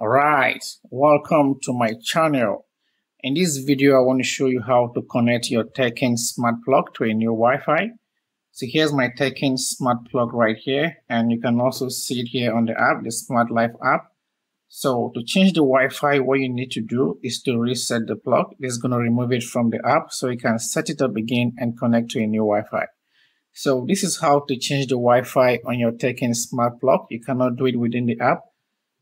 Alright, welcome to my channel. In this video, I want to show you how to connect your Teckin smart plug to a new Wi-Fi. So here's my Teckin smart plug right here, and you can also see it here on the app, the Smart Life app. So to change the Wi-Fi, what you need to do is to reset the plug. It's going to remove it from the app so you can set it up again and connect to a new Wi-Fi. So this is how to change the Wi-Fi on your Teckin smart plug. You cannot do it within the app.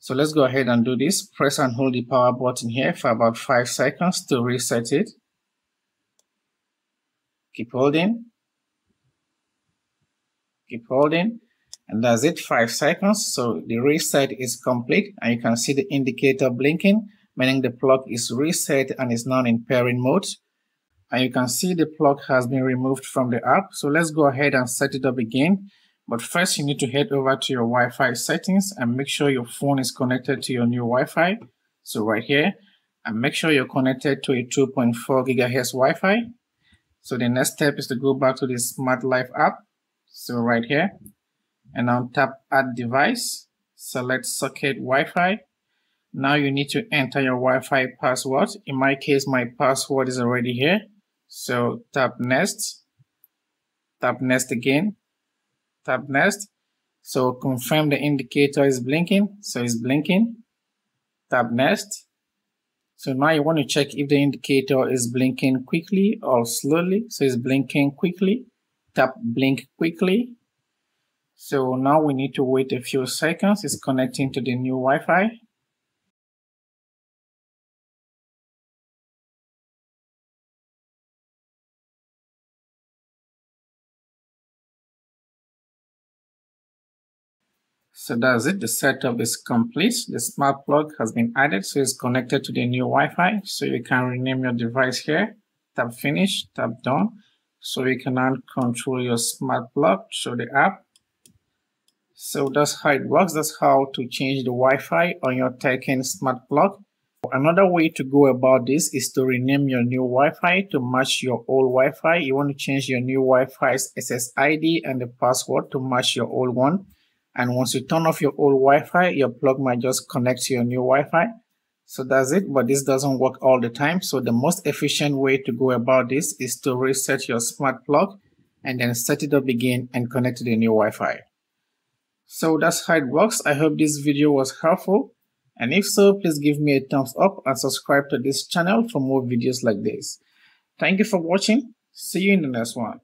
So let's go ahead and do this. Press and hold the power button here for about 5 seconds to reset it. Keep holding. Keep holding. And that's it, 5 seconds. So the reset is complete and you can see the indicator blinking, meaning the plug is reset and is now in pairing mode and you can see the plug has been removed from the app. So let's go ahead and set it up again. But first you need to head over to your Wi-Fi settings and make sure your phone is connected to your new Wi-Fi. So right here, and make sure you're connected to a 2.4 gigahertz Wi-Fi. So the next step is to go back to the Smart Life app. So right here, and now tap Add Device, select Socket Wi-Fi. Now you need to enter your Wi-Fi password. In my case, my password is already here. So tap next, tap next again, tap next. So confirm the indicator is blinking. So it's blinking. Tap next. So now you want to check if the indicator is blinking quickly or slowly. So it's blinking quickly. Tap blink quickly. So now we need to wait a few seconds. It's connecting to the new Wi-Fi. So that's it. The setup is complete. The smart plug has been added, so it's connected to the new Wi-Fi. So you can rename your device here. Tap finish, tap done. So you can now control your smart plug through the app. So that's how it works. That's how to change the Wi-Fi on your Teckin smart plug. Another way to go about this is to rename your new Wi-Fi to match your old Wi-Fi. You want to change your new Wi-Fi's SSID and the password to match your old one. And once you turn off your old Wi-Fi, your plug might just connect to your new Wi-Fi. So that's it, but this doesn't work all the time. So the most efficient way to go about this is to reset your smart plug and then set it up again and connect to the new Wi-Fi. So that's how it works. I hope this video was helpful. And if so, please give me a thumbs up and subscribe to this channel for more videos like this. Thank you for watching. See you in the next one.